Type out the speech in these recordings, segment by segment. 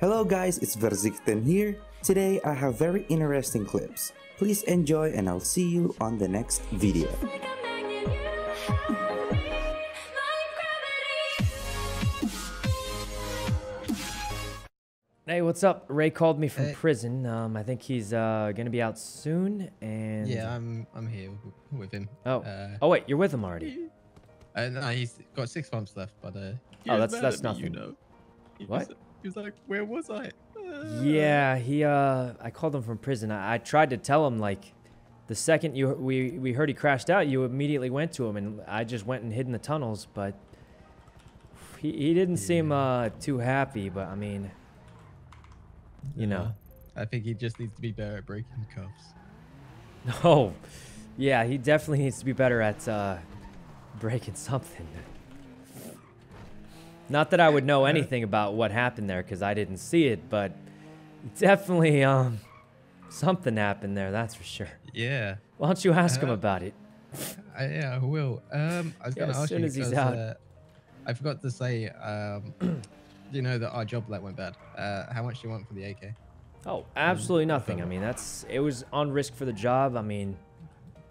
Hello guys, it's Verzichten here. Today I have very interesting clips. Please enjoy and I'll see you on the next video. Hey, what's up? Ray called me from Hey. prison. Um, I think he's uh, gonna be out soon. And Yeah, I'm I'm here with him. Oh, Uh, oh wait, you're with him already. uh, no, he's got six months left, but uh, Oh, that's- that's nothing. You know. He What? Was, he was like, "Where was I?" Yeah, he. Uh, I called him from prison. I, I tried to tell him like, the second you we we heard he crashed out, you immediately went to him, and I just went and hid in the tunnels. But he he didn't seem uh too happy. But I mean, you know. I think he just needs to be better at breaking cuffs. Oh, yeah, he definitely needs to be better at uh, breaking something. Not that I would know anything about what happened there because I didn't see it, but definitely um, something happened there, that's for sure. Yeah, Why don't you ask him Uh, about it? I, yeah, I will. Um, I was Yeah, gonna as ask soon you as he's out. Uh, I forgot to say. Um, you know that our job let went bad. Uh, how much do you want for the AK? Oh, absolutely nothing. I mean, that's it was on risk for the job. I mean,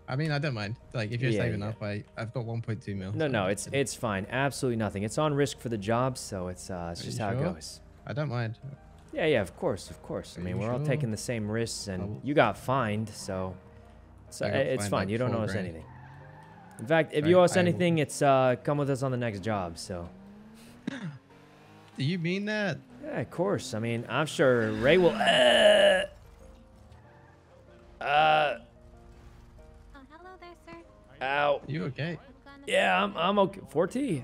I mean, I don't mind. Like, if you're Yeah, saving yeah. up, I I've got 1.2 mil. no, so no, it's it's fine. Absolutely nothing. It's on risk for the job, so it's uh, it's Are just how it goes. I don't mind. Yeah, yeah, of course, of course. I mean, we're all taking the same risks, and you got fined, so it's, uh, it's fine. like you don't owe us grand. anything. In fact, if Right, you owe us I will- anything, it's uh, come with us on the next job. So Do you mean that? yeah, of course. I mean, I'm sure Ray will. Uh, uh, ow. You okay? Yeah, I'm I'm okay. 4T.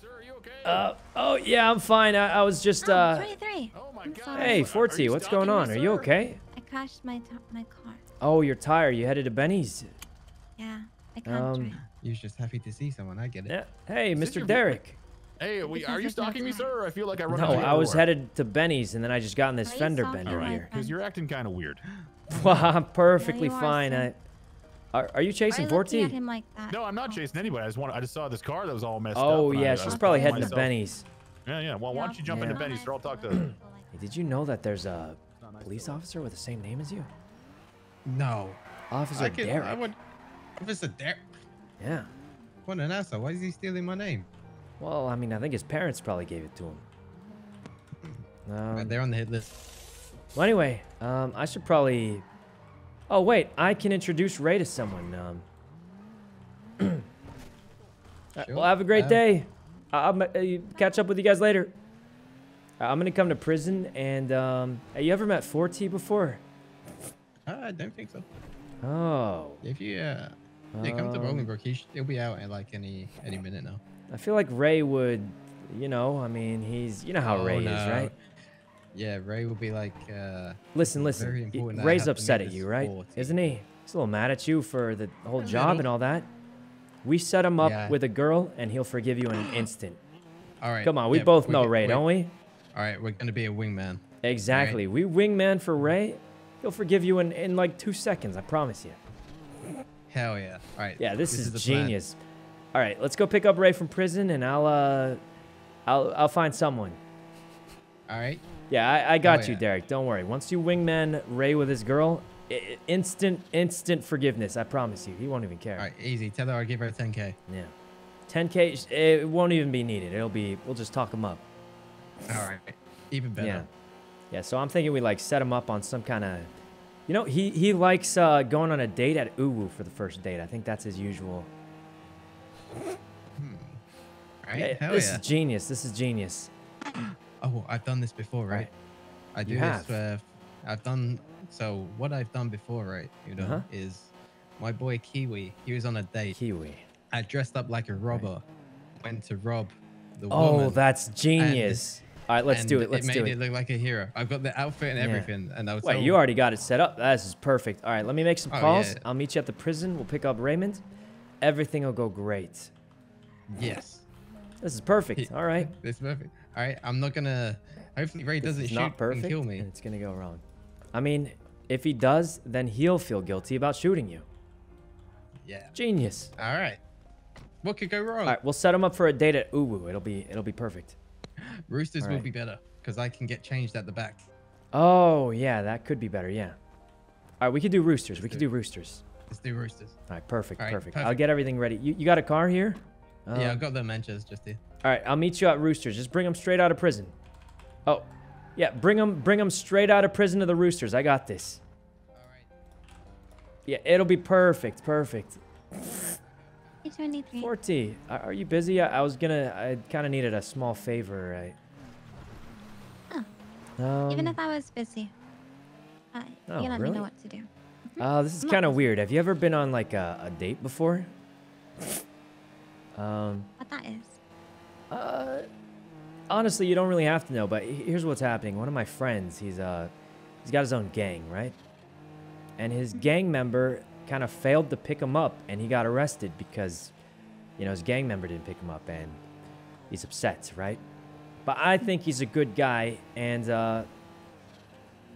Sir, are you okay? Uh, oh yeah, I'm fine. I, I was just Oh, uh. 23. Oh I'm sorry. Hey, Are 4T, what's going on? Are you okay? I crashed my my car. Oh, you're tired. You headed to Benny's. Yeah, I can't Um, drive. You're just happy to see someone. I get it. Yeah. Hey, this Mr. your- Derek. Hey, we, are you stalking me, sir? I feel like I run No, into you I was everywhere. headed to Benny's and then I just got in this fender stalking bender All right, here. because you're acting kind of weird. Well, I'm perfectly you are, fine. I, sir. Are, are you chasing Why are you looking at 4T? him like? No, I'm not Oh, chasing anybody. I just want. I just saw this car that was all messed up. Oh, yeah, I she's was probably thinking heading to Benny's. Yeah, yeah. Well, why don't you jump Yeah. into Benny's, sir? I'll talk to. Hey, did you know that there's a police officer with the same name as you? No. Officer I can, Derek. I would. Officer Derek. Yeah. What an asshole. Why is he stealing my name? Well, I mean, I think his parents probably gave it to him. Um, They're on the hit list. well, anyway, um, I should probably. Oh wait, I can introduce Ray to someone. Um, uh, Sure. Well, have a great Um, day. I'll uh, catch up with you guys later. Uh, I'm gonna come to prison, and um, have you ever met 4T before? I don't think so. Oh, If you uh, come to Um, Bolingbroke, he sh- he'll be out in like any any minute now. I feel like Ray would. You know, I mean, he's. You know how Oh, Ray is, right? Yeah, Ray will be like. Uh, Listen, listen. y- important that I Ray's upset at you, right? 4T. Isn't he? He's a little mad at you for the whole A job little. and all that. We set him up Yeah. with a girl, and he'll forgive you in an instant. all right. Come on, we yeah, both know Ray, don't we? All right, we're gonna be a wingman. Exactly. We wingman for Ray. He'll forgive you in, in like two seconds. I promise you. Hell yeah! All right. Yeah, this, is, the plan. genius. All right, let's go pick up Ray from prison, and I'll uh, I'll I'll find someone. All right. Yeah, I, I got you, yeah. Derek. Don't worry. Once you wingman Ray with his girl, i- instant instant forgiveness. I promise you. He won't even care. All right. Easy. Tell her I'll give her 10k. Yeah. 10k. It won't even be needed. It'll be. We'll just talk him up. All right. Even better. Yeah. Yeah. So I'm thinking we like set him up on some kind of. You know, he he likes uh, going on a date at Uwu for the first date. I think that's his usual. All right. Hey, this yeah. is genius. This is genius. Oh, I've done this before, right? Right. I do You this. Uh, I've done. So what I've done before, right? You know, Uh-huh. is my boy Kiwi. He was on a date. Kiwi. I dressed up like a robber. Went to rob the Oh, woman. Oh, that's genius. All right, let's do it. Let's it do made it. it look like a hero. I've got the outfit and Yeah. everything, and I was. Wait, so- you already got it set up. This is perfect. All right, let me make some Oh, calls. yeah. I'll meet you at the prison. We'll pick up Raymond. Everything will go great. Yes. This is perfect. All right. This is perfect. All right. I'm not gonna. Hopefully, Ray doesn't shoot not perfect. and kill me. And it's gonna go wrong. I mean, if he does, then he'll feel guilty about shooting you. Yeah. Genius. All right. What could go wrong? All right, we'll set him up for a date at Uwu. It'll be it'll be perfect. Roosters will be better because I can get changed at the back. Oh, yeah, that could be better. Yeah. All right, we could do roosters. We Let's could do do roosters. Let's do roosters. All right, perfect, All right, perfect. I'll get everything ready. You, you got a car here? yeah, Um, I've got the Manchester just here. All right, I'll meet you at Roosters. Just bring them straight out of prison. Oh, yeah, bring them, bring them straight out of prison to the Roosters. I got this. All right. Yeah, it'll be perfect, perfect. 23. 4T, are are you busy? I, I was gonna, I kind of needed a small favor, right? Um, Even if I was busy, uh, Oh, you let me really? know what to do. uh, this is kind of weird. Have you ever been on like a, a date before? Um, What that is. Uh, honestly, you don't really have to know. But here's what's happening. One of my friends, he's uh, he's got his own gang, right? And his gang member kind of failed to pick him up, and he got arrested because, you know, his gang member didn't pick him up, and he's upset, right? But I think he's a good guy, and uh,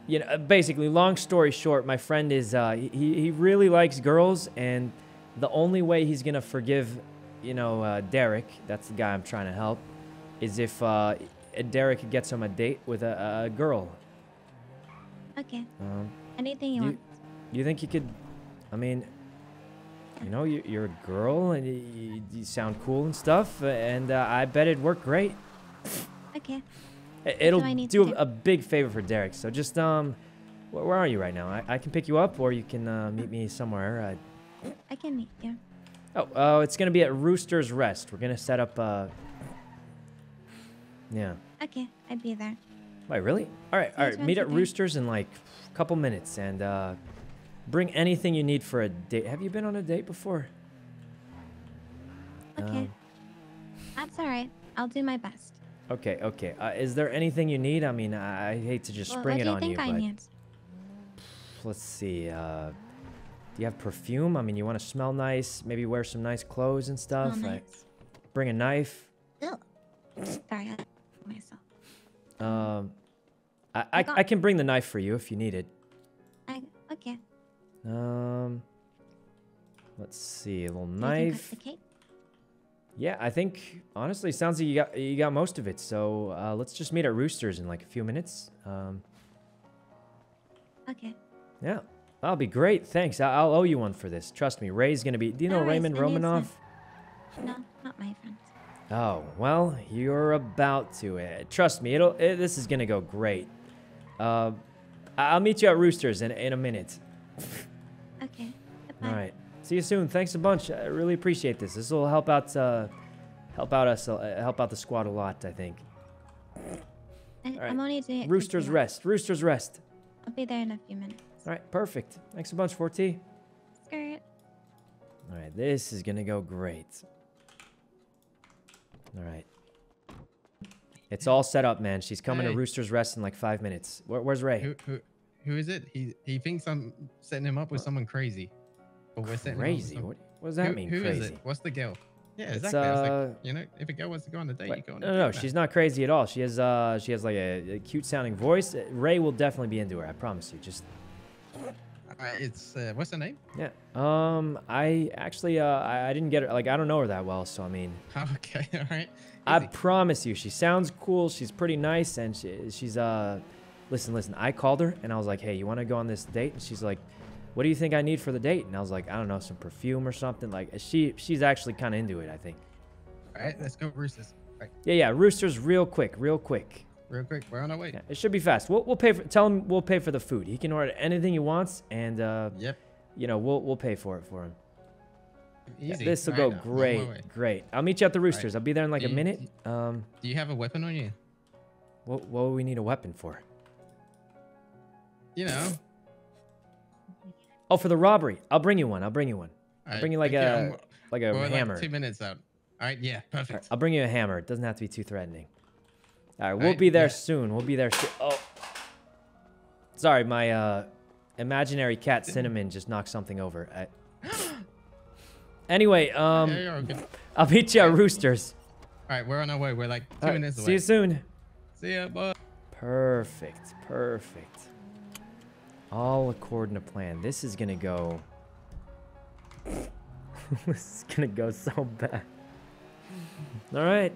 you know, basically, long story short, my friend is uh, he he really likes girls, and the only way he's gonna forgive, you know, uh, Derek, that's the guy I'm trying to help, is if uh, Derek gets him a date with a, a girl. Okay. Um, Anything you You- want. you think you could? I mean, you know, you, you're a girl and you, you, sound cool and stuff, and uh, I bet it'd work great. Okay. It'll I need do do? a big favor for Derek. So just um, where are you right now? I, I can pick you up, or you can uh, meet me somewhere. Uh, I can meet you. Oh, oh, it's gonna be at Rooster's Rest. We're gonna set up. Uh, yeah. Okay. I'd be there. Wait, really? All right, all right. Meet at. Roosters in like a couple minutes, and uh, bring anything you need for a date. Have you been on a date before? Okay. Um, That's all right. I'll do my best. okay, okay. Uh, is there anything you need? I mean, I, I hate to just Well, spring what it do you on think you, I but need? let's see. Uh, do you have perfume? I mean, you want to smell nice? Maybe wear some nice clothes and stuff. Nice. bring a knife. Sorry, I myself. Um, I, I I, can bring the knife for you if you need it. I okay. Um, let's see. A little So you can knife. Yeah, I think honestly, sounds like you got you got most of it. So uh, let's just meet at Roosters in like a few minutes. Um, Okay. yeah, that'll be great. Thanks. I- I'll owe you one for this. Trust me. Ray's gonna be. Do you No know Raymond Romanov? No, not my friend. Oh well, you're about to. Uh, trust me. It'll. It, this is gonna go great. Uh, I'll meet you at Roosters in in a minute. Okay. Goodbye. All right. See you soon. Thanks a bunch. I really appreciate this. This will help out. Uh, help out us. Uh, help out the squad a lot. I think. I, right. I'm only doing Roosters rest. Roosters rest. I'll be there in a few minutes. All right, perfect. Thanks a bunch, 4T. Skirt. All right, this is gonna go great. All right. It's all set up, man. She's coming Hey. to Rooster's Rest in like five minutes. Where, where's Ray? Who, who, who is it? He he thinks I'm setting him up with someone crazy. But we're setting Crazy. him What, what does that who, mean, who is crazy? it? What's the girl? Yeah, It's, exactly. I was uh, like, you know, if a girl wants to go on a date, Wait, you go on a no, date. no, no. She's not crazy at all. She has, uh, she has like a, a cute sounding voice. Uh, Ray will definitely be into her. I promise you. Just it's uh, what's her name? yeah. Um, I actually, uh, I, I didn't get her. Like, I don't know her that well. So I mean, okay, all right. I promise you, she sounds cool. She's pretty nice, and she, she's uh, listen, listen. I called her and I was like, hey, you want to go on this date? And she's like, what do you think I need for the date? And I was like, I don't know, some perfume or something. Like she, she's actually kind of into it. I think. All right, let's go roosters. Right, Yeah, yeah. Roosters, real quick, real quick. Real quick, we're on our way. Yeah, it should be fast. We'll, we'll pay for. Tell him we'll pay for the food. He can order anything he wants, and uh, Yep, you know we'll we'll pay for it for him. easy. This will go right, I'm on my great, great. I'll meet you at the Roosters. I'll be there in like a you- minute. Um, Do you have a weapon on you? what what would we need a weapon for? You know. Oh, for the robbery. I'll bring you one. I'll bring you one. I'll bring you like okay, a I'm- like a we're hammer. Like two minutes out. All right, yeah, All right, perfect. I'll bring you a hammer. It doesn't have to be too threatening. All right, we'll be there yeah. soon. We'll be there soon. Oh, sorry, my uh, imaginary cat Cinnamon just knocked something over. I... anyway, um, yeah, you're all good. All I'll meet you at Roosters. All right, we're on our way. We're like two All minutes away. See you soon. See ya, bye. Perfect, perfect. All according to plan. This is gonna go. this is gonna go so bad. All right.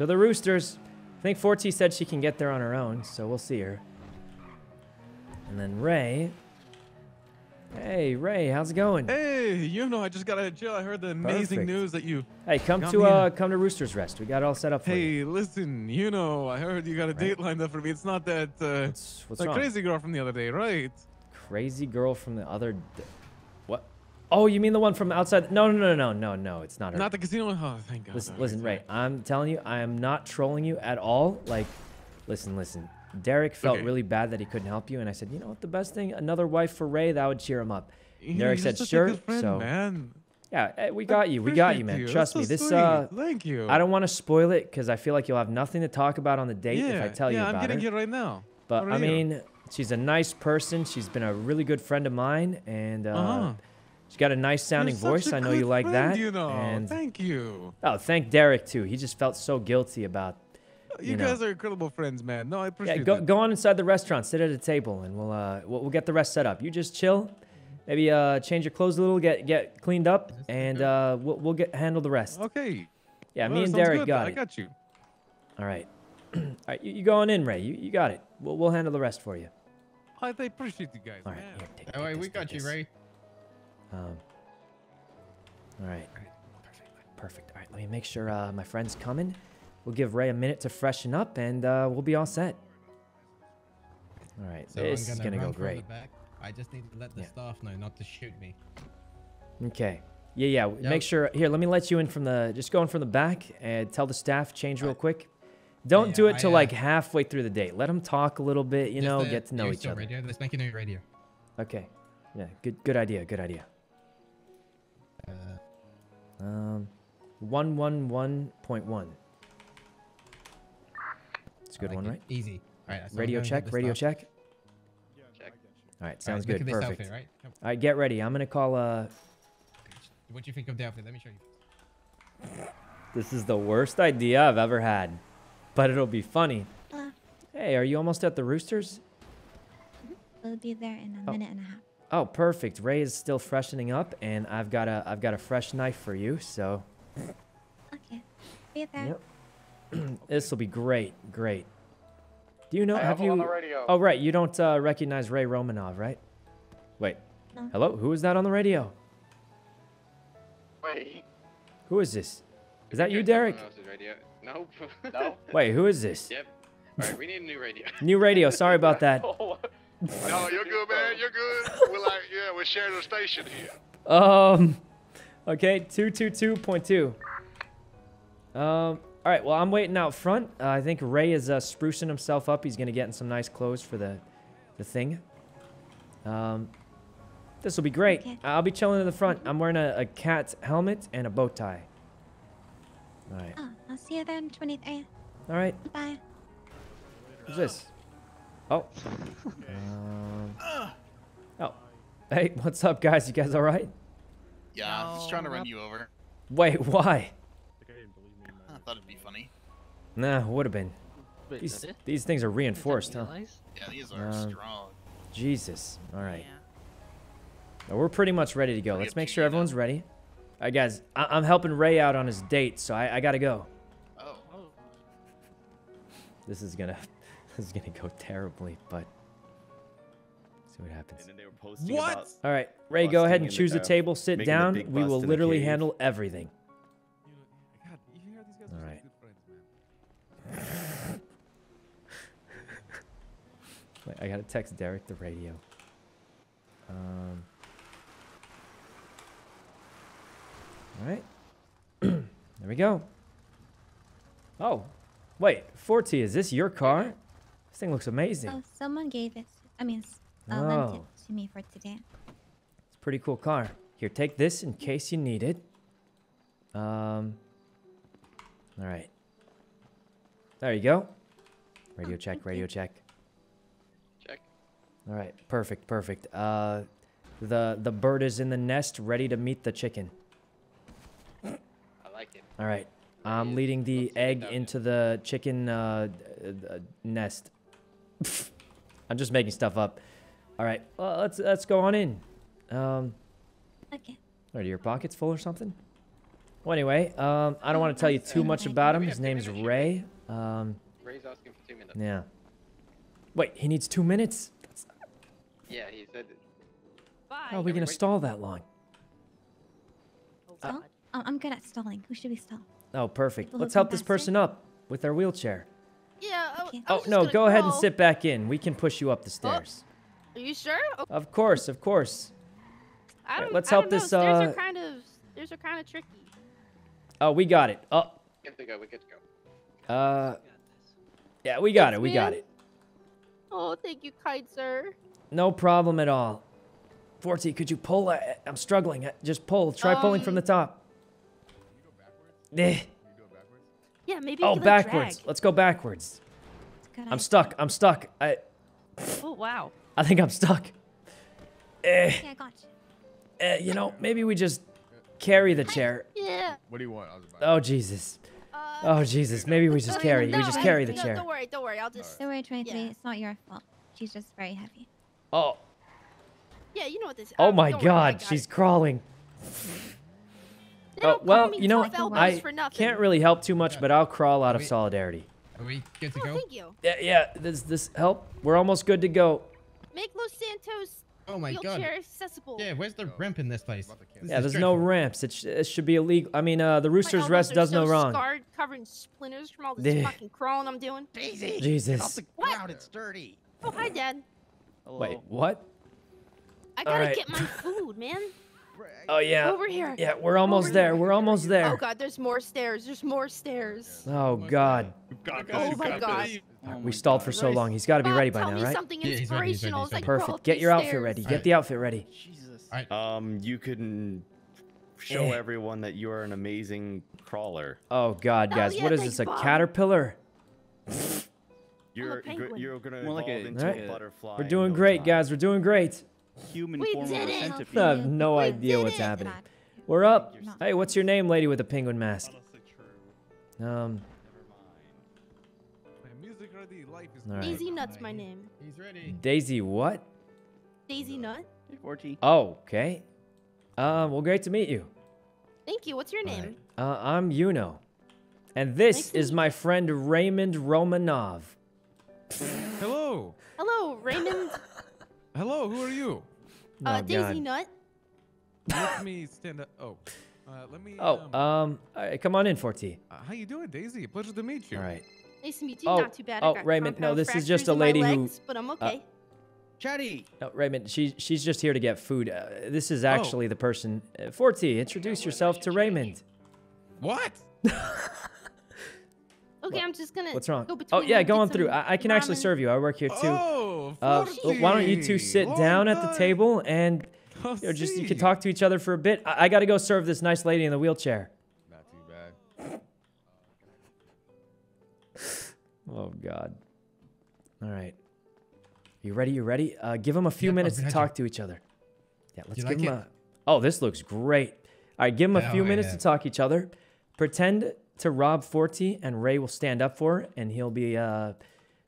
To the Roosters. I think Forty said she can get there on her own, so we'll see her. And then Ray. Hey, Ray, how's it going? Hey, you know, I just got out of jail. I heard the amazing Perfect. news that you. Hey, come to uh a- come to Rooster's Rest. We got it all set up for you. Hey, listen, you know, I heard you got a date lined up for me. It's not that uh, What's, what's that wrong? crazy girl from the other day, right? Crazy girl from the other. Oh, you mean the one from outside? No, no, no, no, no, no. It's not her. Not the casino. Oh, thank God. Listen, listen. Ray. I'm telling you, I am not trolling you at all. Like, listen, listen. Derek felt Okay. really bad that he couldn't help you, and I said, you know what, the best thing, another wife for Ray, that would cheer him up. Derek said, sure. friend, so man. yeah, eh, we got you. We got you, man. you. Trust me. This sweet. uh, Thank you. I don't want to spoil it because I feel like you'll have nothing to talk about on the date yeah, if I tell yeah, you about I'm getting her. it right now. But I mean, she's a nice person. She's been a really good friend of mine, and uh, Uh-huh. She's got a nice sounding voice. I know you like friend, that. You know. And Thank you. oh, thank Derek too. He just felt so guilty about. You, you know. guys are incredible friends, man. No, I appreciate Yeah, go that. go on inside the restaurant. Sit at a table, and we'll uh we'll, we'll get the rest set up. You just chill. Maybe uh change your clothes a little, get get cleaned up, and uh we'll we'll get handle the rest. Okay. Yeah, Well, me and Derek good. got I it. I got you. All right. All right, you, you go on in, Ray. You, you got it. We'll, we'll handle the rest for you. I I appreciate you guys. All right. man. Here, take, take wait, this, we got you, this. Ray. Um, all right. Perfect. All right. Let me make sure uh, my friend's coming. We'll give Ray a minute to freshen up, and uh, we'll be all set. All right. So this is gonna, go great. I just need to let the Yeah. staff know not to shoot me. Okay. Yeah, yeah. Yep. Make sure. Here, let me let you in from the. Just go in from the back and tell the staff change real quick. Don't yeah, do it I, till uh, like halfway through the day. Let them talk a little bit. You know, uh, get to know each other. Radio. Let's make a new radio. Okay. Yeah. Good. Good idea. Good idea. Uh, Um, one one one point one. It's a good I one, like right? Easy. All right. Radio check. Radio staff- check. Check. All right. All right, Sounds look good. at this Perfect. outfit, right? All right. Get ready. I'm gonna call. Uh, What do you think of the outfit? Let me show you. this is the worst idea I've ever had, but it'll be funny. Hello. Hey, are you almost at the Roosters? We'll be there in a Oh. minute and a half. Oh, perfect. Ray is still freshening up, and I've got a I've got a fresh knife for you. So Okay. Be there. this will be great. Great. Do you know? Hey, have I'm you? on the radio. Oh, right. You don't uh, recognize Ray Romanov, right? Wait. No. Hello. Who is that on the radio? Wait. Who is this? Is that you, Derek? radio. Nope. No. Wait, who is this? yep. All right, we need a new radio. New radio. Sorry about that. No, you're good, man. You're good. We're like, yeah, we're sharing a station here. Um. Okay. Two two two point two. Um. All right. Well, I'm waiting out front. Uh, I think Ray is uh, sprucing himself up. He's gonna get in some nice clothes for the, the thing. Um. This will be great. Okay. I'll be chilling in the front. I'm wearing a, a cat helmet and a bow tie. All right. Oh, I'll see you then, in 23. All right. Bye. Who's this? Oh. Um, oh. Hey, what's up, guys? You guys all right? Yeah, I'm just trying to run you over. Wait, why? I thought it'd be funny. Nah, would have been. Wait, These, these things are reinforced, huh? Yeah, these are Um, strong. Jesus. All right. Well, we're pretty much ready to go. Let's make sure everyone's ready. All right, guys. I- I'm helping Ray out on his date, so I, I gotta go. Oh, This is gonna, this is gonna go terribly, but see what happens. And then they were posting What? about All right, Ray, go ahead and in the choose a table, sit down. We will bust in a literally handle everything. God, you hear these guys are All such right. good friends, man. Wait, I gotta text Derek the radio. Um. All right. there we go. Oh, wait, Forty, is this your car? This thing looks amazing. Oh, someone gave it. I mean, s- uh, lent Oh. it to me for today. It's a pretty cool car. Here, take this in case you need it. Um. All right. There you go. Radio check. Radio you. check. Check. All right. Perfect. Perfect. Uh, the the bird is in the nest, ready to meet the chicken. I like it. All right. I'm leading the egg into the chicken uh, uh, uh. I'm just making stuff up. All right. Well, let's let's go on in. Um, Okay. are your pockets full or something? Well, anyway, um, I don't want to tell you too much about him. His name's Ray. Um, Ray's asking for two minutes. yeah. Wait, he needs two minutes? Yeah, he said. Bye. How are we going to stall that long? Oh, Stall? God. Oh, I'm good at stalling. Who should we stall? Oh, perfect. People Let's help this person up with their wheelchair. Yeah. I, Okay. I Oh, no, gonna go ahead and sit back in. We can push you up the stairs. Are you sure? Oh, Of course, of course. I Right, don't, let's I help don't know. this, Stairs uh, are kind of. Stairs are kind of tricky. Oh, we got it. Oh, Good to go. We're good to go. uh, yeah, we got Thanks, it. We got it. Oh, thank you, kind sir. No problem at all. Forty, could you pull? I, I'm struggling. Uh, Just pull. Try pulling from Um, the top. Eh. Yeah, maybe. Oh, you could, like, backwards. drag. Let's go backwards. It's a good I'm idea. stuck. I'm stuck. I, Oh wow. I think I'm stuck. Eh, Yeah, I got you. eh, you know, maybe we just carry the chair. Yeah. What do you want? I was about Oh Jesus. Uh, Oh Jesus. Maybe we just no, carry. We just carry the no, chair. Don't worry. Don't worry. I'll just. Don't worry, 23. Yeah. It's not your fault. She's just very heavy. Oh. Yeah, you know what this. Oh uh, my don't worry, God. She's crawling. They Oh don't call well, me you know, tough elbows I for nothing. can't really help too much, but I'll crawl out of solidarity. Are we good to Oh, go? thank you. Yeah, yeah. Does this help? We're almost good to go. Make Los Santos Oh my god. wheelchair accessible. Yeah, where's the ramp in this place? This Yeah, is there's no ramps. It, sh- it should be illegal. I mean, uh, the Rooster's elbows Rest does so no wrong. Scarred, covered in splinters from all this Yeah. fucking crawling I'm doing. Daisy! Jesus. the What? ground, it's dirty. Oh, hi, Dad. Hello. Wait, what? I gotta Alright. get my food, man. Oh yeah. Over here. Yeah, we're almost Over there. here. We're almost there. Oh. God, there's more stairs. There's more stairs. Oh God. You've got this. Oh my God. this. We stalled for so long. He's got to be Bob, ready by tell now, me right? something Yeah, he's ready, he's ready, he's ready. Perfect. Get these your outfit ready. Alright. Get the outfit ready. Jesus. Alright. Um, you can show Eh. everyone that you are an amazing crawler. Oh God, Oh, guys, yeah, what is thanks, this? A Bob. caterpillar? You're go- you're gonna More like a- into Alright. a butterfly. We're doing no great, time. guys. We're doing great. Human We form of did a it. centipede. I have no We idea what's it. happening. We're up. Hey, what's your name, lady with the penguin mask? Um, My music ready. Life is All right. good. Daisy Nut's my name. He's ready. Daisy, what? Daisy Nut. Hey, Forty. Oh, okay. Uh, well, great to meet you. Thank you. What's your name? Uh, I'm Yuno, and this Nice is my friend Raymond Romanov. Hello. Hello, Raymond. Hello. Who are you? Uh, Oh, Daisy God. Nut. Let me stand up. Oh. Uh, let me. Oh, um, um, all right, come on in, Forty. uh, how you doing, Daisy? Pleasure to meet you. All right. Nice to meet you. Oh, Not too bad. Oh, Raymond, no, this is just a in my lady who- But I'm okay. Chatty. No, Raymond, she she's just here to get food. Uh, this Oh. is actually the person. Uh, Forty, introduce yourself to Raymond. What? Okay, I'm just gonna. What's wrong? Go Oh yeah, and go on through. I, I can actually serve you. I work here too. Oh, Uh, why don't you two sit Long down at the table and Oh, you know, just you can talk to each other for a bit. I, I got to go serve this nice lady in the wheelchair. Not too bad. Oh God. All right. You ready? You ready? Uh, give them a few Yep, I'm minutes to ready. talk to each other. Yeah, let's you give like them it? a. Oh, this looks great. All right, give them a few minutes yeah. to talk each other. Pretend to rob Forty, and Ray will stand up for it, and he'll be uh,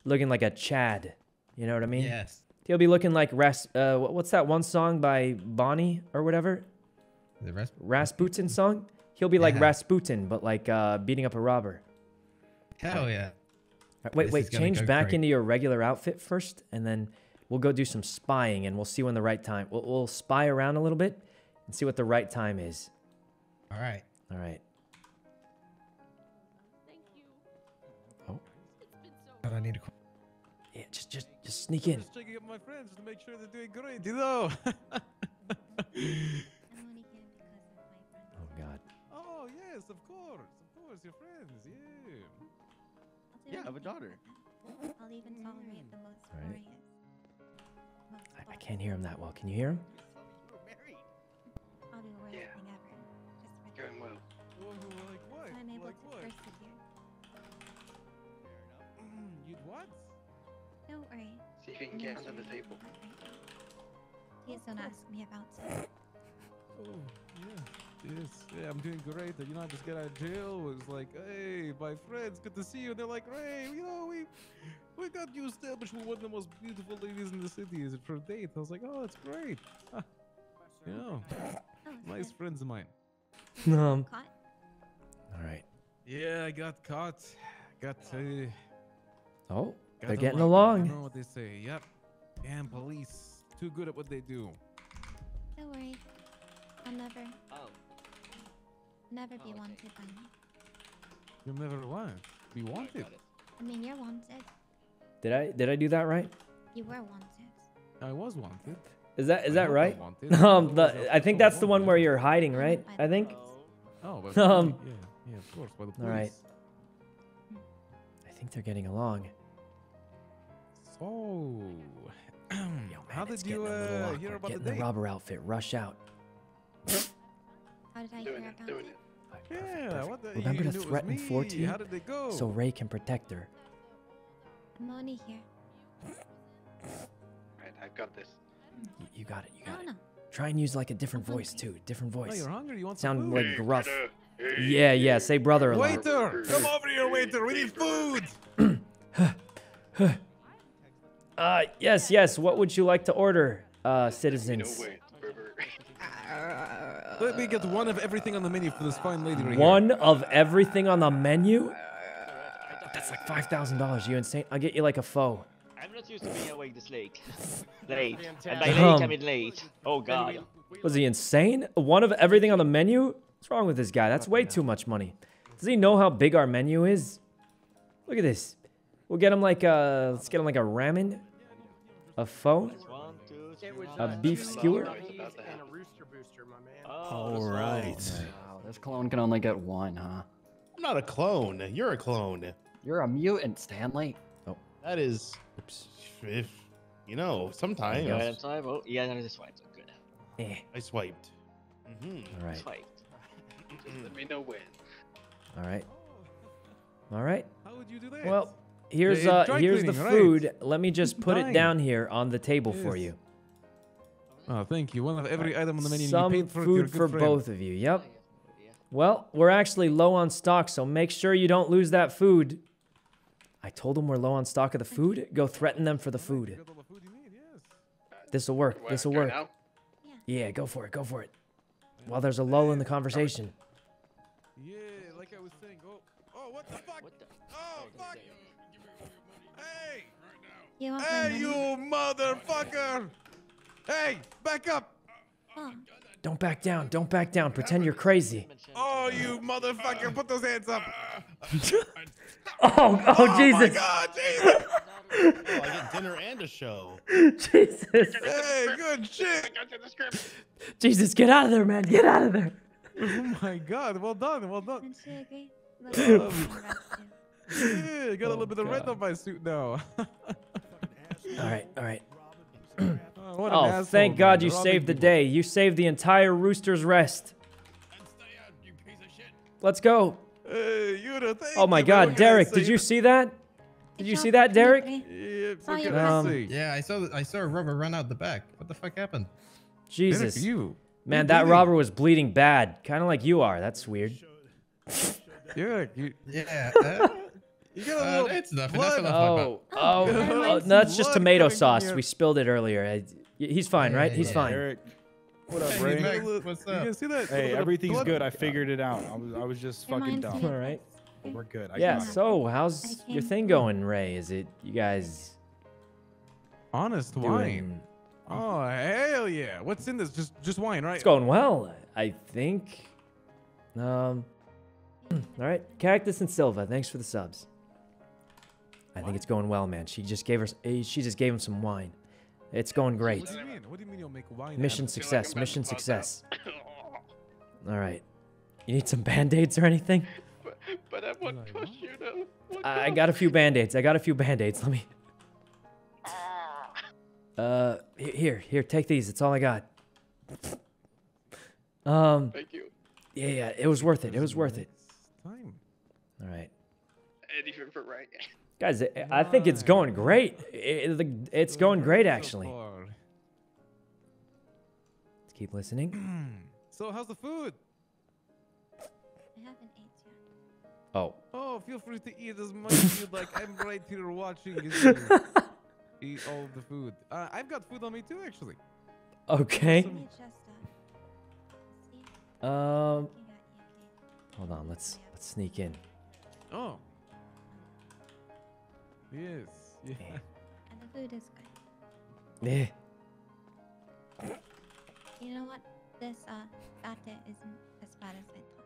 looking like a Chad. You know what I mean? Yes. He'll be looking like Ras. Uh, what's that one song by Bonnie or whatever? The rest. Rasputin song. He'll be like Yeah. Rasputin, but like uh, beating up a robber. Hell yeah. Wait, This wait. Change go back great. into your regular outfit first, and then we'll go do some spying, and we'll see when the right time. We'll, we'll spy around a little bit and see what the right time is. All right. All right. Been. But I need to. qu- Yeah, just just just sneak in. Just checking up my friends to make sure they're doing great. You know. I'm only here because of my friend. Oh God. oh yes, of course, of course, your friends. Yeah. I'll Yeah, I have a daughter. I'll even tolerate the most Alright. glorious. most I, I can't hear him that well. Can you hear him? I'll do the worst Yeah. thing ever. Just for Going well. Well, well, like what? So I'm able like to what? persevere. What? Don't worry. See if you can I'm get not under the table. about. Please don't ask me about it. Oh, yeah. Yes, yeah, I'm doing great. You know, I just got out of jail. It Was like, hey, my friends, good to see you. And they're like, Ray, you know, we we got you established with one of the most beautiful ladies in the city. Is it for a date? I was like, oh, that's great. You know, Oh, nice good. friends of mine. Um. Caught? All right. Yeah, I got caught. Got. Uh, Oh, got they're getting arrested. along. You know what they say? Yep. Damn police. Too good at what they do. Don't worry. I'll never, Oh. never be wanted by me. You'll never what? Be I wanted. I mean, you're wanted. Did I did I do that right? You were wanted. I was wanted. Is that is I that hope I right? Um, the, I'll think that's the one where you're hiding, right? I think. Oh, but Um, yeah, yeah, of course. By the police. All right. I think they're getting along. So, Yo, man, how did you getting a little uh, hear about Get the in the robber outfit. Rush out. How did I Doing hear it, about doing it? it. Perfect, Yeah, perfect. what the? Remember you to knew it was threaten me. 14 How did they go? so Ray can protect her. I'm only here. Alright, I've got this. Y- you got it. You No, got it. no. Try and use like a different I'm voice hungry. too. Different Oh, voice. you're hungry. You want some Sound food? like gruff. brother. Hey, Yeah, yeah. Say brother a lot. Waiter, come over here, waiter. We need food. Uh, yes, yes. What would you like to order, uh, No citizens? way. Let me get one of everything on the menu for this fine lady right One of everything on the menu? That's like five thousand dollars. You insane? I'll get you like a foe. I'm not used to being awake this late. late. And by Um, late, I mean late. Oh god. Was he insane? One of everything on the menu? What's wrong with this guy? That's way too much money. Does he know how big our menu is? Look at this. We'll get him like a. Let's get him like a ramen, a pho, That's one, two, three. a beef skewer. It's about to happen. Oh, All that's right. Wow, this clone can only get one, huh? I'm not a clone. You're a clone. You're a mutant, Stanley. Oh, That is, if you know, sometimes Go ahead and swipe. Oh, yeah, no, just swipe. So good. Eh. I swiped. hmm All right. Swipe. Just let me know when. All right. All right. How would you do that? Well, here's The uh dry here's the cleaning, right. food. Let me just put it down here on the table for you. Oh, thank you. One of every item on the menu. Some you paid for it, you're a food good for friend. both of you. Yep. Well, we're actually low on stock, so make sure you don't lose that food. I told them we're low on stock of the food. Go threaten them for the food. got all the food you need, yes. This'll work. This'll work. Yeah, go for it. Go for it. While there's a lull in the conversation. Yeah, like I was saying. Oh, oh, what the fuck? What the? You want hey, you motherfucker! Hey, back up! Oh, Don't back down. Don't back down. Pretend you're crazy. Oh, you motherfucker! Put those hands up! Oh, oh, Oh my Jesus. God, Jesus! Oh, I get dinner and a show. Jesus. Hey, good shit! Got to the script. Jesus, get out of there, man. Get out of there. Oh my God! Well done, well done. don't you agree? I'm Um, arrested. Yeah, got a Oh, little bit of red on my suit now. All right, all right. oh, what Oh, asshole, thank God man. you Robbing saved the day. You saved the entire Rooster's Rest. Let's go. Hey, Yuta, thank Oh my. God, What Derek, did you see that? Did you see that, Derek? Yeah, Saw what your can I Um, say? Yeah, I saw I saw a robber run out the back. What the fuck happened? Jesus. Derek, you. Man, You're that robber was bleeding bad. Kind of like you are. That's weird. Derek, you, Yeah, uh, you got a uh, it's nothing. blood. Nothing about Oh, oh, no, me that's just tomato sauce. We spilled it earlier. I, he's fine, right? Yeah, He's yeah. fine. Eric, what up, Hey, Ray? Max, Look, what's You up? can see that? Hey, little bit of everything's blood? good. I figured it out. I was, I was just fucking dumb. me All of right. But we're good. I Yeah, so how's your thing going, Ray? Is it you guys Honest wine. Oh hell yeah! What's in this? Just just wine, right? It's going well, I think. Um, all right, Cactus and Silva, thanks for the subs. I think it's going well, man. She just gave her, eh, she just gave him some wine. It's going great. What do you mean? What do you mean you'll make wine? Mission out of it? feel like success, mission success. All right. You need some band-aids or anything? But, but I won't push you though. I I got a few band-aids. I got a few band-aids. Let me. Uh, here, here, take these. It's all I got. Um, Thank you. yeah, yeah, it was worth it. It was worth it. Time. All right. Anything for right. Guys, I- I think it's going great. I- It's going great, actually. Let's keep listening. So how's the food? I haven't ate yet. Oh, Oh, feel free to eat as much as you'd like. I'm right here watching you eat all the food. Uh, I've got food on me too, actually. okay. Let me just, see. Um, Looking at you, okay. hold on. Let's let's sneak in. Oh. Yes. Yeah. And the food is good. Eh. You know what? This uh satay isn't as bad as I thought.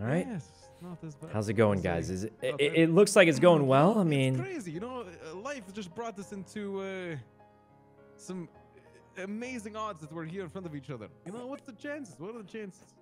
All right. Yes, not as bad. How's it going, guys? Is it? It, it, it looks like it's going well. I mean, crazy. You know, uh, life just brought us into uh, some amazing odds that we're here in front of each other. You know, what's the chances? What are the chances?